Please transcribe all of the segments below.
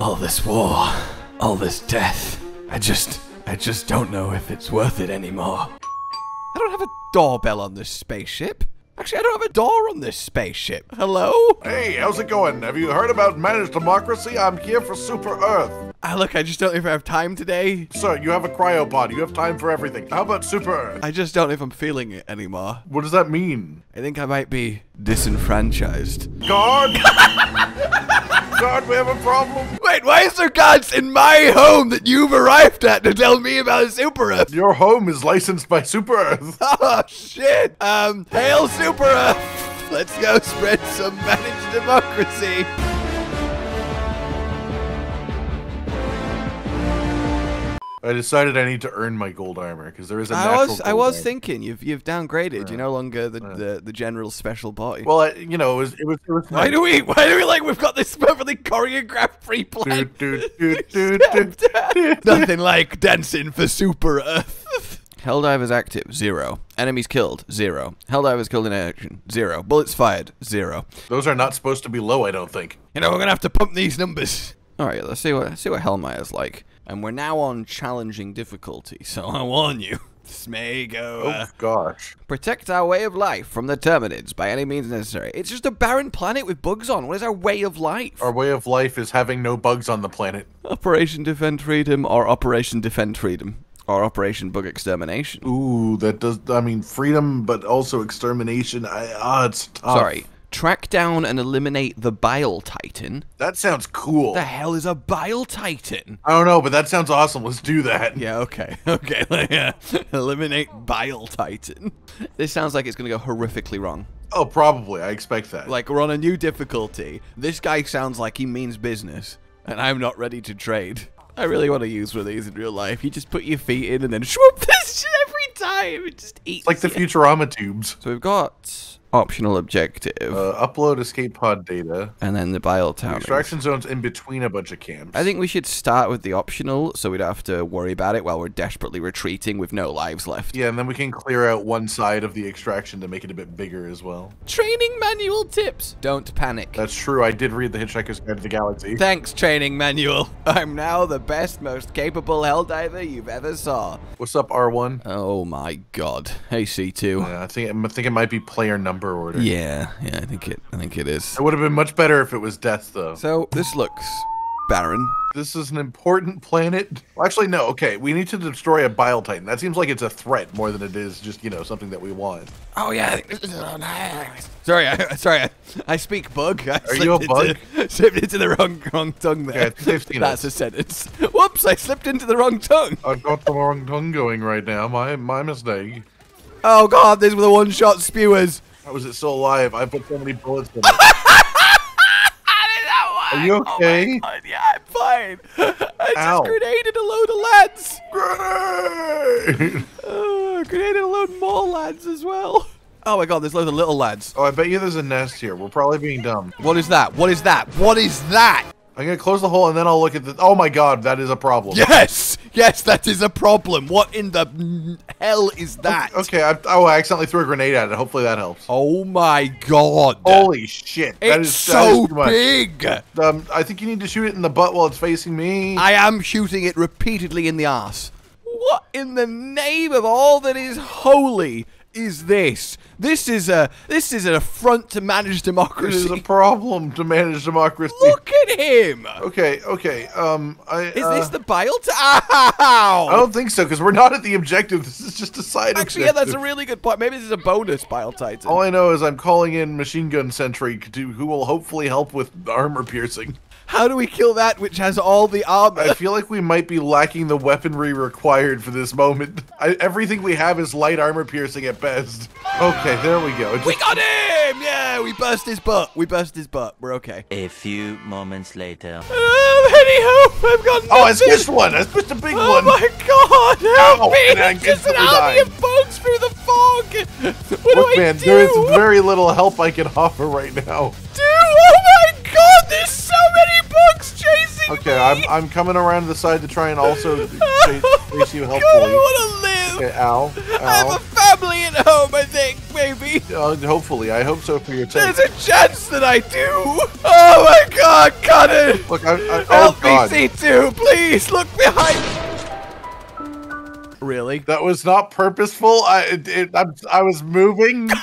All this war, all this death. I just, I just don't know if it's worth it anymore. I don't have a doorbell on this spaceship. Actually, I don't have a door on this spaceship. Hello? Hey, how's it going? Have you heard about managed democracy? I'm here for Super Earth. Ah, look, I just don't know if I have time today. Sir, you have a cryopod. You have time for everything. How about Super Earth? I just don't know if I'm feeling it anymore. What does that mean? I think I might be disenfranchised. Guard! Guard, we have a problem. Wait, why is there gods in my home that you've arrived at to tell me about Super Earth? Your home is licensed by Super Earth. Oh, shit. Um, hail Super Earth. Let's go spread some managed democracy. I decided I need to earn my gold armor because there is a I natural was I was armor. thinking you've you've downgraded. You're no longer the, Yeah. the, the general special party. Well, I, you know, it was it was, it was why do we why do we like we've got this perfectly choreographed pre-plan? do, do, do, do, do. Nothing like dancing for Super Earth. Helldivers active, zero. Enemies killed, zero. Helldivers killed in action, zero. Bullets fired, zero. Those are not supposed to be low, I don't think. You know, we're gonna have to pump these numbers. Alright, let's see what let's see what Hellmire's like. And we're now on challenging difficulty, so I warn you. This may go Oh uh, gosh. Protect our way of life from the Terminids by any means necessary. It's just a barren planet with bugs on. What is our way of life? Our way of life is having no bugs on the planet. Operation Defend Freedom or Operation Defend Freedom? Or Operation Bug Extermination? Ooh, that does. I mean, freedom, but also extermination. I, ah, it's tough. Sorry. Track down and eliminate the Bile Titan. That sounds cool. The hell is a Bile Titan? I don't know, but that sounds awesome. Let's do that. Yeah, okay. Okay, yeah. Eliminate Bile Titan. This sounds like it's gonna go horrifically wrong. Oh, probably. I expect that. Like, we're on a new difficulty. This guy sounds like he means business, and I'm not ready to trade. I really want to use one of these in real life. You just put your feet in and then swoop this shit every time. It just eats. It's like the you. Futurama tubes. So we've got optional objective, Uh, upload escape pod data. and then the Bile Titan. Extraction zones in between a bunch of camps. I think we should start with the optional so we don't have to worry about it while we're desperately retreating with no lives left. Yeah, and then we can clear out one side of the extraction to make it a bit bigger as well. Training manual tips. Don't panic. That's true. I did read the Hitchhiker's Guide to the Galaxy. Thanks, training manual. I'm now the best, most capable helldiver you've ever saw. What's up, R1? Oh my god. Hey, C2. Yeah, I think I think it might be player number order. Yeah, yeah, I think it I think it is. It would have been much better if it was death, though. So this looks barren. This is an important planet. Well, actually, no. Okay, we need to destroy a Bile Titan. That seems like it's a threat more than it is just you know something that we want. Oh yeah. Sorry, I, sorry. I, I speak bug. I Are you a slipped Into, slipped into the wrong wrong tongue there. Okay, I think they've seen That's a sentence. Whoops! I slipped into the wrong tongue. I've got the wrong tongue going right now. My my mistake. Oh god, these were the one-shot spewers. How is it still alive? I put so many bullets in it. Are you oh okay? Oh yeah, I'm fine. I Ow. just grenaded a load of lads. Grenade! Oh, grenaded a load more lads as well. Oh my god, there's loads of little lads. oh, I bet you there's a nest here. We're probably being dumb. What is that? What is that? What is that? I'm gonna close the hole and then I'll look at the. Oh my god, that is a problem. Yes! Yes, that is a problem. What in the hell is that? Okay. I, oh, I accidentally threw a grenade at it. Hopefully that helps. Oh my god. Holy shit! It's that is so too much. big. Um, I think you need to shoot it in the butt while it's facing me. I am shooting it repeatedly in the ass. What in the name of all that is holy is this? This is a this is an affront to managed is a problem to manage democracy. Look at him. Okay, okay. Um, I. Is uh, this the bile? T- Ow! I don't think so because we're not at the objective. This is just a side. Actually, yeah, that's a really good point. Maybe this is a bonus bile titan. All I know is I'm calling in machine gun sentry to who will hopefully help with armor piercing. How do we kill that which has all the armor? I feel like we might be lacking the weaponry required for this moment. I, everything we have is light armor piercing at best. Okay, there we go. It we got him! Yeah, we burst his butt. We burst his butt. We're okay. A few moments later. Um, any hope? I've got oh, I nothing. squished one. I squished a big Oh one. my god! Help Ow, me! and It's just an instantly army of bugs through the fog. What Look, do I man, do? there is very little help I can offer right now. Dude, Oh my god! There's so many bugs chasing me. Okay, I'm I'm coming around the side to try and also chase, chase you God, I want to live. Okay, ow, I have a family at home, I think. maybe. Uh, hopefully, I hope so for your There's sake. a chance that I do. Oh my god, cut it. Look, I, I, oh Help god, me, C2, please look behind. Really? that was not purposeful. I, it, it, I'm, I was moving.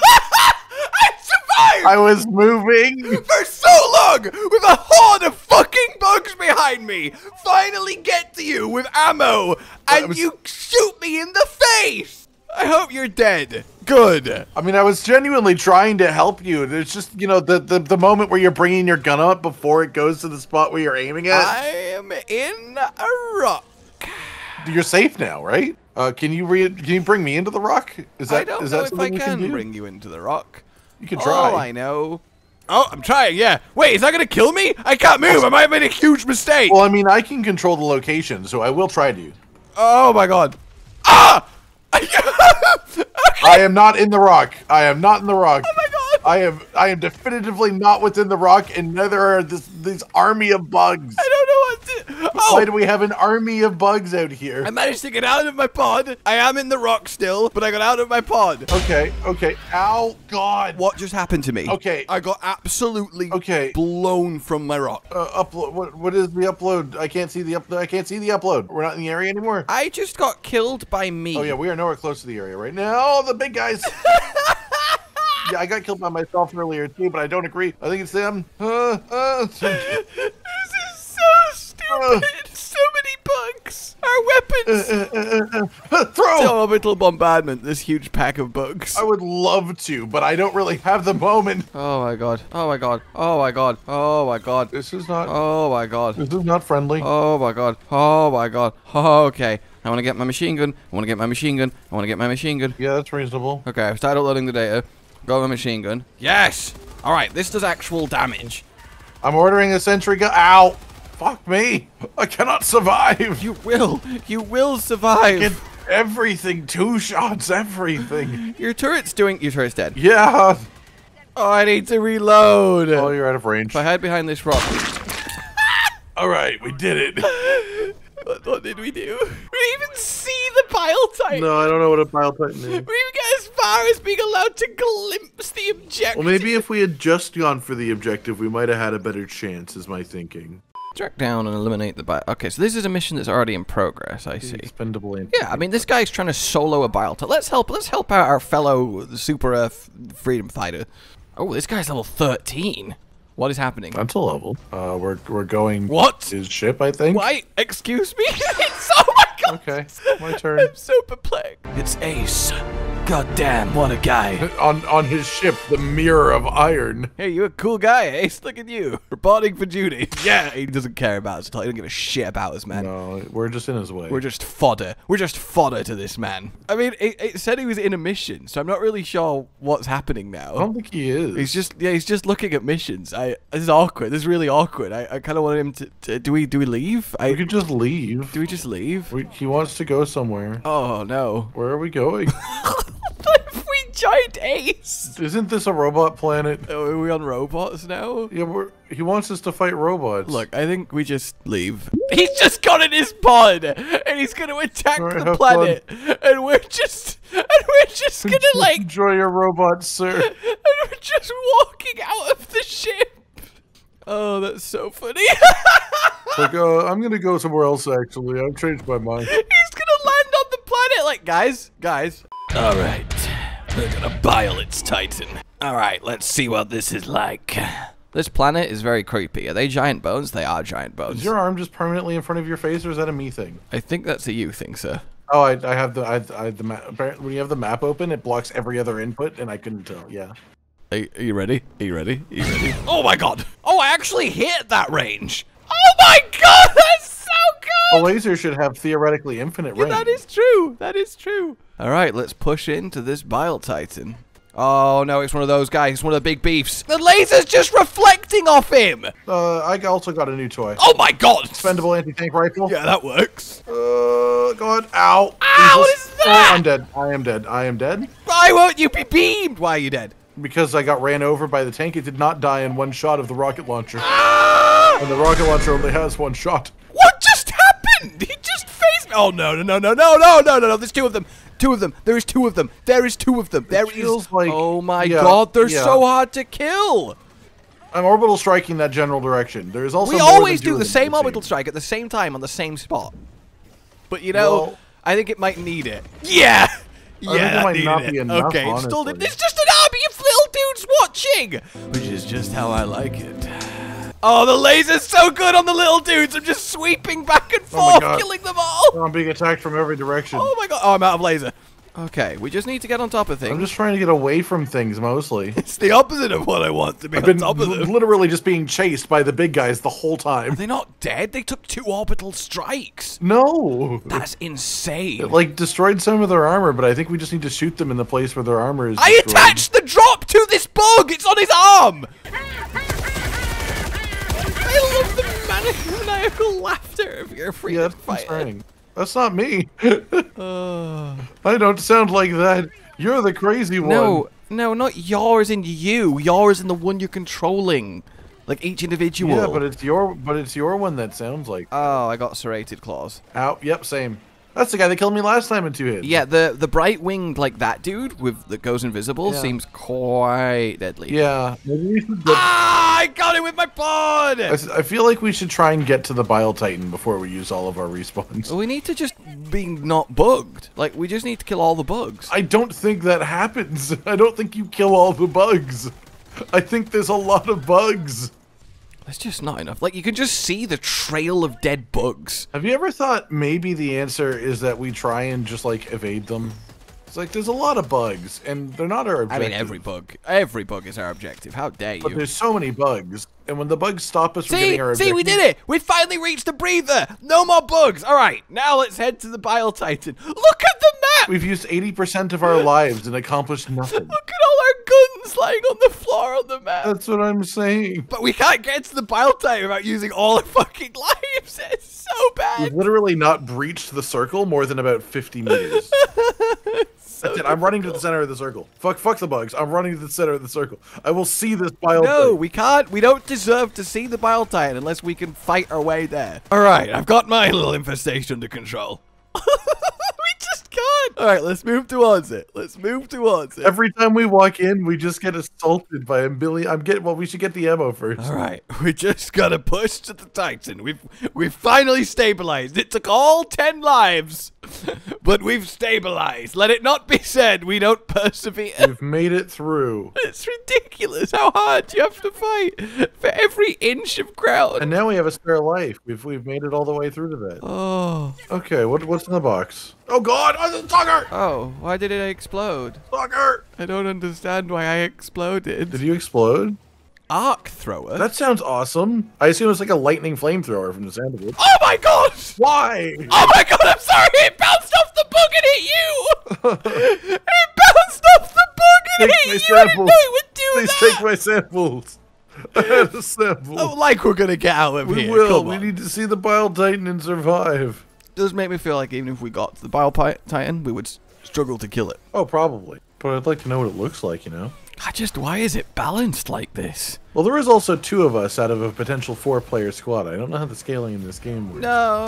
I was moving. for so long with a horde of fucking bugs behind me. Finally get to you with ammo, and was- you shoot me in the face. I hope you're dead. Good. I mean, I was genuinely trying to help you. It's just, you know, the, the, the moment where you're bringing your gun up before it goes to the spot where you're aiming at. I am in a rock. You're safe now, right? Uh, can you re- can you bring me into the rock? Is that I don't is know that if I can do? bring you into the rock. You can try. Oh, I know. Oh, I'm trying, yeah. Wait, is that gonna kill me? I can't move. I might have made a huge mistake. Well, I mean, I can control the location, so I will try to. Oh my god. Ah! I am not in the rock. I am not in the rock. My god. I am I am definitively not within the rock, and neither are this this army of bugs. I don't know what to. Why Oh! do we have an army of bugs out here? I managed to get out of my pod. I am in the rock still, but I got out of my pod. Okay, okay. Ow, God. What just happened to me? Okay. I got absolutely Okay. blown from my rock. Uh, upload. What, what is the upload? I can't see the up. I can't see the upload. We're not in the area anymore. I just got killed by me. Oh yeah, we are nowhere close to the area right now. Oh, the big guys. yeah, I got killed by myself earlier too, but I don't agree. I think it's them. Uh, uh, this is so stupid. so many bugs. Our weapons. uh, uh, uh, uh, throw. Orbital bombardment. This huge pack of bugs. I would love to, but I don't really have the moment. Oh my god. Oh my god. Oh my god. Oh my god. This is not. Oh my god. This is not friendly. Oh my god. Oh my god. Oh, okay. I want to get my machine gun. I want to get my machine gun. I want to get my machine gun. Yeah, that's reasonable. Okay, I've started uploading the data. Got a machine gun. Yes! Alright, this does actual damage. I'm ordering a sentry gun. Ow! Fuck me! I cannot survive. You will. You will survive. Get everything. Two shots. Everything. Your turret's doing. Your turret's dead. Yeah. Oh, I need to reload. Oh, you're out of range. if I hide behind this rock. All right, we did it. What, what did we do? We even see the pile type. no, I don't know what a pile titan is. We even get as far as being allowed to glimpse the objective. Well, maybe if we had just gone for the objective, we might have had a better chance. Is my thinking. Track down and eliminate the bile. Okay, so this is a mission that's already in progress. I see. Expendable. Yeah, I mean, this guy's trying to solo a bile. Let's help. Let's help out our fellow super Earth freedom fighter. Oh, this guy's level 13. What is happening? That's a level. Uh, we're we're going. What? His ship, I think. Why? Excuse me? it's, oh my god! Okay, my turn. I'm so perplexed. It's Ace. God damn, what a guy. on on his ship, the mirror of iron. Hey, you're a cool guy, Ace. Look at you. Reporting for duty. Yeah, he doesn't care about us at all. He doesn't give a shit about us, man. No, we're just in his way. We're just fodder. We're just fodder to this man. I mean, it, it said he was in a mission, so I'm not really sure what's happening now. I don't think he is. He's just yeah, he's just looking at missions. I this is awkward. This is really awkward. I, I kind of wanted him to, to. Do we do we leave? we I could just leave. do we just leave? We, he wants to go somewhere. Oh no! Where are we going? What if Ace? Isn't this a robot planet? Are we on robots now? Yeah, we're, he wants us to fight robots. Look, I think we just leave. He's just got in his pod, and he's gonna attack Alright, the have planet, and we're just, and we're just gonna like, enjoy your robots, sir. and we're just walking out of the ship. Oh, that's so funny. like, uh, I'm gonna go somewhere else. Actually, I've changed my mind. He's gonna land on the planet. Like, guys, guys. All right. We're gonna bile its titan. All right, let's see what this is like. This planet is very creepy. Are they giant bones? They are giant bones. Is your arm just permanently in front of your face, or is that a me thing? I think that's a you thing, sir. Oh, I, I have the I, I the map. When you have the map open, it blocks every other input, and I couldn't tell. Yeah. Are, are you ready? Are you ready? Are you ready? oh my god! Oh, I actually hit that range. Oh my god, that's so A laser should have theoretically infinite range. That is true. That is true. Alright, let's push into this Bile Titan. Oh no, it's one of those guys. It's one of the big beefs. The laser's just reflecting off him. Uh, I also got a new toy. Oh my god! Expendable anti-tank rifle. Yeah, that works. Uh, God, ow! Ow! What is that? Oh, I'm dead. I am dead. I am dead. Why won't you be beamed? Why are you dead? Because I got ran over by the tank. It did not die in one shot of the rocket launcher. Ah! And the rocket launcher only has one shot. What just happened? He just faced. Me. Oh no! No! No! No! No! No! No! No! There's two of them. Two of them. There is two of them. There is two of them. There is. feels like- oh my yeah, god, they're yeah. so hard to kill. I'm orbital striking that general direction. There's also we always do the same orbital strike at the same time on the same spot. But you know, Well- I think it might need it. Yeah. Yeah, think it might not it. be enough, Okay, installed it. honestly. It's just an army of little dudes watching, which is just how I like it. Oh, the laser's so good on the little dudes. I'm just sweeping back and Oh forth, God. killing them all. Oh, I'm being attacked from every direction. Oh my god. Oh, I'm out of laser. Okay, we just need to get on top of things. I'm just trying to get away from things mostly. It's the opposite of what I want to be I've on been top of them. literally just being chased by the big guys the whole Are time. they not dead? They took two orbital strikes. No. That's insane. It, like destroyed some of their armor, but I think we just need to shoot them in the place where their armor is. I attached the drop to this bug. It's on his arm. maniacal laughter of your freaking Yeah, that's fighter. concerning. That's not me. Uh, I don't sound like that. You're the crazy one. no, no, not yours and you. Yours and the one you're controlling. Like each individual. Yeah, but it's your but it's your one that sounds like. oh, I got serrated claws. Ow. Yep. Same. That's the guy that killed me last time in two hits. Yeah, the the bright winged like that dude with that goes invisible Yeah. seems quite deadly. Yeah. Maybe we should get- Ah, I got it with my pod. I feel like we should try and get to the Bile Titan before we use all of our respawns. We need to just be not bugged. Like we just need to kill all the bugs. I don't think that happens. I don't think you kill all the bugs. I think there's a lot of bugs. There's just not enough. Like you can just see the trail of dead bugs. Have you ever thought maybe the answer is that we try and just like evade them? It's like there's a lot of bugs and they're not our I objective. mean, every bug, every bug is our objective. How dare you? But there's so many bugs, and when the bugs stop us from getting our objective... see, we did it. We finally reached the breather. No more bugs. All right, now let's head to the Bile Titan. Look at the. We've used 80% of our lives and accomplished nothing. Look at all our guns lying on the floor on the map. That's what I'm saying. But we can't get to the Bile Titan without using all our fucking lives. It's so bad. We've literally not breached the circle more than about 50 meters. That's it. I'm running to the center of the circle. Fuck, fuck the bugs. I'm running to the center of the circle. I will see this bile. No, thing. we can't. We don't deserve to see the Bile Titan unless we can fight our way there. All right, I've got my little infestation under control. we. All right, let's move towards it. Let's move towards it. Every time we walk in, we just get assaulted by a million. I'm getting. Well, we should get the ammo first. All right, we just gotta push to the Titan. We've we've finally stabilized. It took all ten lives, but we've stabilized. Let it not be said we don't persevere. We've made it through, It's ridiculous how hard you have to fight for every inch of ground. and now we have a spare life. We've we've made it all the way through to that. Oh. Okay, what what's in the box? Oh God! Oh, the sucker! Oh, why did it explode? Sucker! I don't understand why I exploded. Did you explode? Arc thrower? That sounds awesome. I assume it's like a lightning flamethrower from the sound of it. oh my god! Why? Oh my god, I'm sorry! It bounced off the bug and hit you! it bounced off the bug and Take hit my you! I didn't know it would do Please that! take my samples. I had a sample. Oh, like we're gonna get out of we here. We will. Come We need to see the Bile Titan and survive. Does make me feel like even if we got to the Bile Pi- Titan, we would struggle to kill it. Oh, probably. But I'd like to know what it looks like, you know? I just, why is it balanced like this? Well, there is also two of us out of a potential four-player squad. I don't know how the scaling in this game works. No.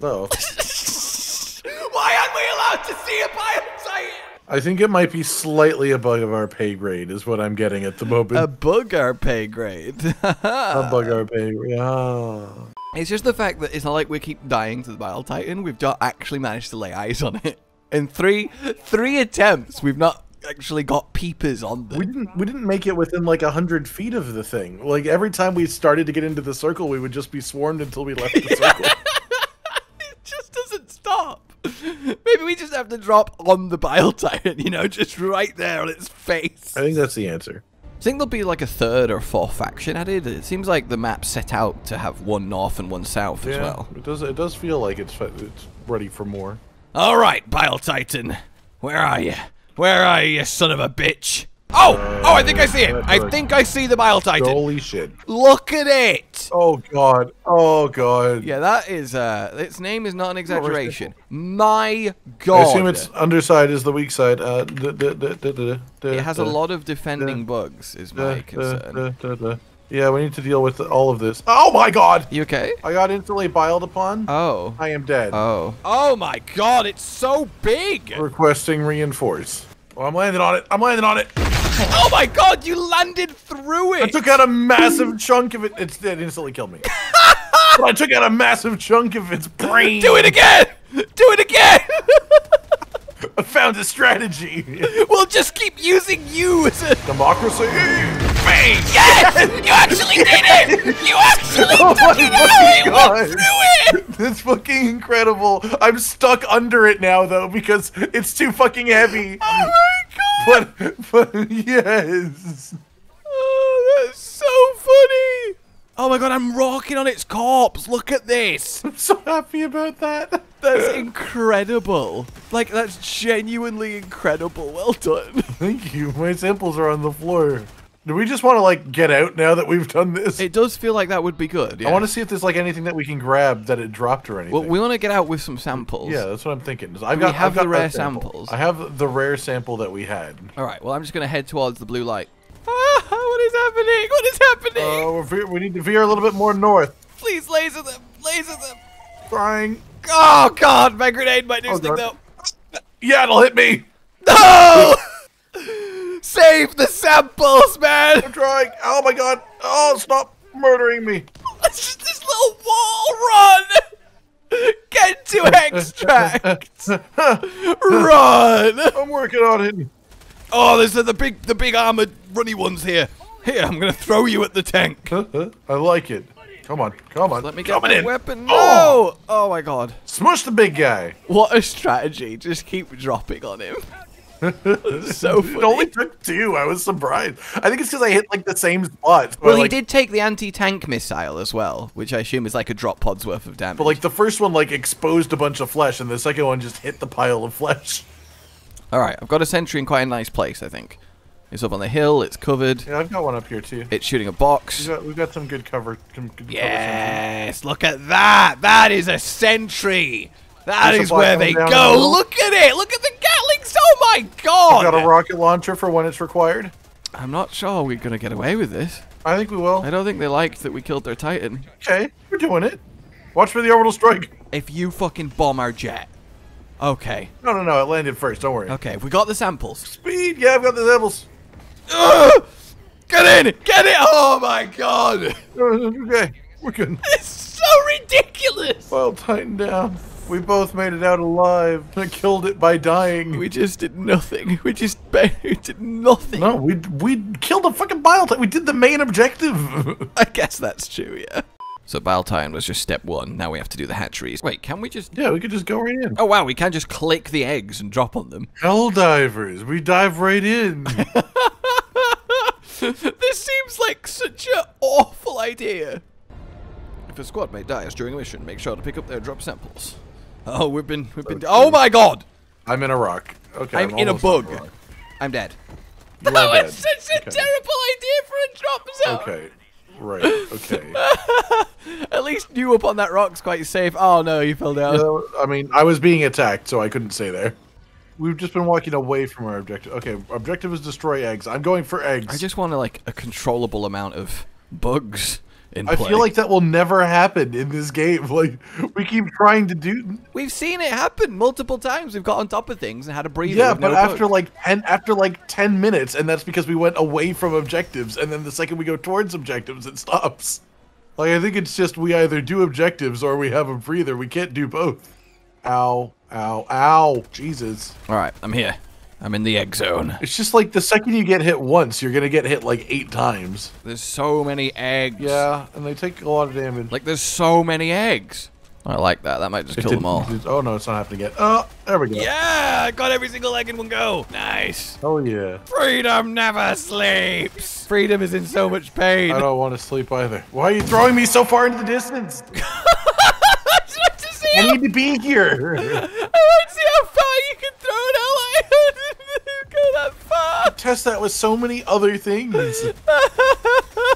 Though, why aren't we allowed to see a Bile Titan? I think it might be slightly above our pay grade, is what I'm getting at the moment. A bug our pay grade. above our pay grade. Ah. It's just the fact that it's not like we keep dying to the Bile Titan. We've not actually managed to lay eyes on it. In three three attempts, we've not actually got peepers on them. We didn't. We didn't make it within like a hundred feet of the thing. Like every time we started to get into the circle, we would just be swarmed until we left the circle. it just doesn't stop. Maybe we just have to drop on the Bile Titan, you know, just right there on its face. I think that's the answer. I think there'll be like a third or fourth faction added. It seems like the map set out to have one north and one south as well. it does. It does feel like it's it's ready for more. All right, Bile Titan, where are you? Where are you, you son of a bitch? Oh, oh, I think I see it. I think I see the Bile Titan. Holy shit! Look at it. Oh god! Oh god! Yeah, that is. Uh, its name is not an exaggeration. My God. I assume its underside is the weak side. Uh, It has a lot of defending bugs. Is my concern. Yeah, we need to deal with all of this. Oh my god! You okay? I got instantly biled upon. Oh. I am dead. Oh. Oh my god, it's so big! Requesting reinforce. Oh, I'm landing on it. I'm landing on it. Oh my god, you landed through it! I took out a massive chunk of it. It's, it instantly killed me. I took out a massive chunk of its brain. Do it again! Do it again! I found a strategy. we'll just keep using you as a Democracy. Bang! Yes! You actually did it! You actually Oh took it out! You went through it! That's fucking incredible. I'm stuck under it now though because it's too fucking heavy. Oh my god! But but yes. Oh, that's so funny! Oh my god, I'm rocking on its corpse. Look at this. I'm so happy about that. That's incredible. Like, that's genuinely incredible. Well done. Thank you. My samples are on the floor. Do we just want to like get out now that we've done this? It does feel like that would be good. Yeah. I want to see if there's like anything that we can grab that it dropped or anything. Well, we want to get out with some samples. yeah, that's what I'm thinking. I've we got, have I've the rare sample. samples? I have the rare sample that we had. All right. Well, I'm just gonna head towards the blue light. Ah, what is happening? What is happening? Oh, we're we need to veer a little bit more north. Please laser them. Laser them. Trying. Oh god, my grenade might do Oh, something though. Yeah, it'll hit me. No! Save the samples, man! I'm trying. Oh my god. Oh, stop murdering me. It's just this little wall run! Get to extract! run! I'm working on it. Oh, there's the, big the big armored runny ones here. Here, I'm gonna throw you at the tank. I like it. Come on, come on. Let me get my weapon. Oh! No! Oh! Oh my god. Smush the big guy. What a strategy. Just keep dropping on him. so funny. It only took two. I was surprised. I think it's because I hit like the same spot. well, he like, did take the anti-tank missile as well, which I assume is like a drop pod's worth of damage. But like the first one like exposed a bunch of flesh, and the second one just hit the pile of flesh. All right, I've got a sentry in quite a nice place, I think. It's up on the hill, it's covered, Yeah, I've got one up here too. it's shooting a box. We've got, we've got some good cover. Some good cover Yes, look at that. That is a sentry. That There's is where they go. Look at it. Look at the Oh my We've got a rocket launcher for when it's required. I'm not sure we're going to get away with this. I think we will. I don't think they liked that we killed their Titan. Okay, we're doing it. Watch for the orbital strike. If you fucking bomb our jet. Okay. No, no, no. It landed first. Don't worry. Okay, we got the samples. Speed. Yeah, I've got the samples. Ugh! Get in! Get it! Oh my god! Okay, we're good. It's so ridiculous! Well, tighten down. We both made it out alive. I killed it by dying. We just did nothing. We just we did nothing. no, we we killed a fucking bile. We did the main objective. I guess that's true, yeah. So Bile Titan was just step one. Now we have to do the hatcheries. Wait, can we just... yeah, we could just go right in. Oh wow, we can just click the eggs and drop on them. Hell divers. We dive right in. this seems like such an awful idea. If a squad mate dies during a mission, make sure to pick up their drop samples. Oh, we've been... We've been... Oh my god! I'm in a rock. Okay. I'm in a bug. on the rock. I'm dead. You No, are it's dead. such a Okay. terrible idea for a drop zone. Okay. Right. Okay. At least you up on that rock's quite safe. Oh no, you fell down. I mean, I was being attacked, so I couldn't stay there. We've just been walking away from our objective. Okay, objective is destroy eggs. I'm going for eggs. I just want to like a controllable amount of bugs in I play. feel like that will never happen in this game. Like we keep trying to do. we've seen it happen multiple times. We've got on top of things and had a breathe. Yeah, but no after like ten, after like ten minutes, and that's because we went away from objectives, and then the second we go towards objectives, it stops. Like I think it's just we either do objectives or we have a breather. We can't do both. Ow! Ow! Ow! Jesus! all right, I'm here. I'm in the egg zone. It's just like the second you get hit once, you're gonna get hit like eight times. There's so many eggs. Yeah, and they take a lot of damage. Like there's so many eggs. I like that. That might just It kill them all. Oh no, it's not happening yet. Oh, there we go. Yeah, I got every single egg in one go. Nice. Oh yeah. Freedom never sleeps. Freedom is in so much pain. I don't want to sleep either. Why are you throwing me so far into the distance? I just to see I need to be here. I want to see how far you can throw an ally. Go that far. Test that with so many other things.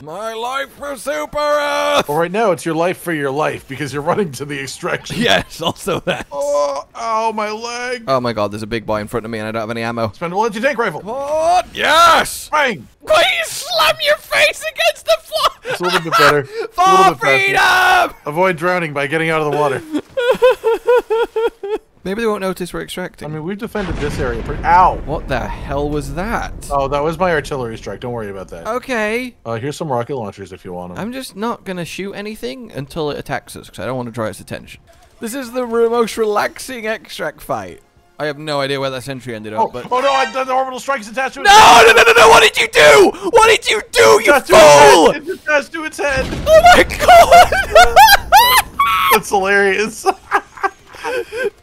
My life for Super Earth! Well, right now it's your life for your life because you're running to the extraction. Yes, also that. Oh, ow, my leg. Oh my god, there's a big boy in front of me and I don't have any ammo. Spend a anti-tank rifle. What? Yes! Bang! Please slam your face against the floor! It's a little bit better. It's a little For bit faster. Avoid drowning by getting out of the water. Maybe they won't notice we're extracting. I mean, we've defended this area pretty. Ow! what the hell was that? Oh, that was my artillery strike. Don't worry about that. Okay. Uh, here's some rocket launchers if you want them. I'm just not gonna shoot anything until it attacks us because I don't want to draw its attention. This is the most relaxing extract fight. I have no idea where that sentry ended up, Oh, but oh no! I, the orbital strike's attached to it. no, no, no, no, no! What did you do? What did you do, you Attached fool? It's attached to its head. Oh my god! That's hilarious.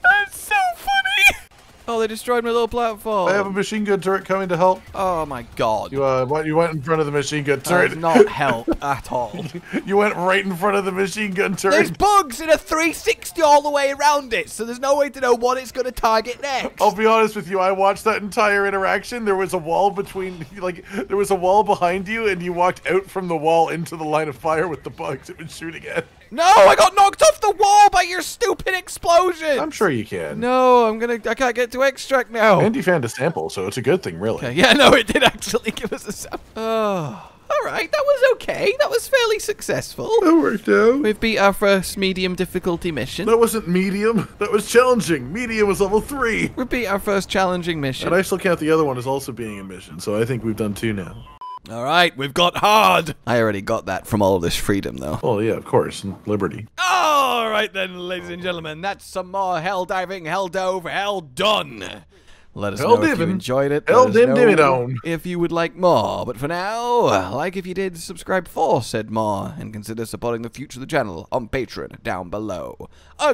That's so funny. Oh, they destroyed my little platform. I have a machine gun turret coming to help. Oh my god. You uh. You went in front of the machine gun That turret. does not help at all. you went right in front of the machine gun turret. There's bugs in a 360 all the way around it, so there's no way to know what it's going to target next. I'll be honest with you. I watched that entire interaction. There was a wall between, like, there was a wall behind you, and you walked out from the wall into the line of fire with the bugs it was shooting at. No, I got knocked off the wall by your stupid explosion. I'm sure you can. No, I'm gonna. I can't get to extract now. Andy found a sample, so it's a good thing, really. Okay, yeah, no, it did actually give us a. Sound. Oh, all right, that was okay. That was fairly successful. That worked out. We've beat our first medium difficulty mission. That wasn't medium. That was challenging. Medium was level three. We beat our first challenging mission. And I still count the other one as also being a mission, so I think we've done two now. All right, we've got hard. I already got that from all this freedom, though. Oh yeah, of course, and Liberty. All right then, ladies and gentlemen, that's some more hell diving, hell dove, hell done. Let us Hell know if you enjoyed it. Hell Let us dim know dimmy done. If you would like more, but for now, like if you did, subscribe for said more, and consider supporting the future of the channel on Patreon down below. A